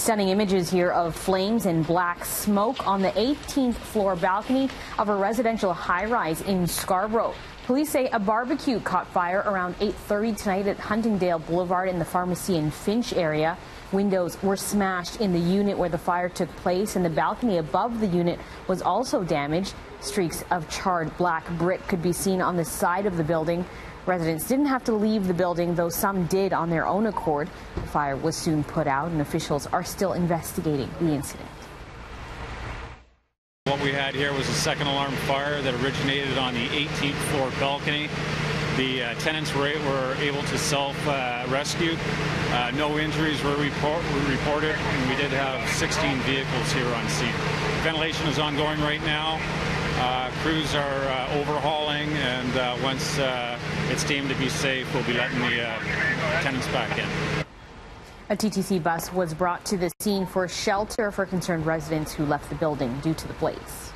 Stunning images here of flames and black smoke on the 18th floor balcony of a residential high rise in Scarborough. Police say a barbecue caught fire around 8.30 tonight at Huntingdale Boulevard in the Pharmacy in Finch area. Windows were smashed in the unit where the fire took place, and the balcony above the unit was also damaged. Streaks of charred black brick could be seen on the side of the building. Residents didn't have to leave the building, though some did on their own accord. The fire was soon put out, and officials are still investigating the incident. We had here was a second alarm fire that originated on the 18th floor balcony. The uh, tenants were, were, able to self-rescue. Uh, uh, no injuries were, report, were, reported, and we did have 16 vehicles here on scene. Ventilation is ongoing right now. Uh, crews are uh, overhauling, and once it's deemed to be safe, we'll be letting the tenants back in. A TTC bus was brought to the scene for shelter for concerned residents who left the building due to the blaze.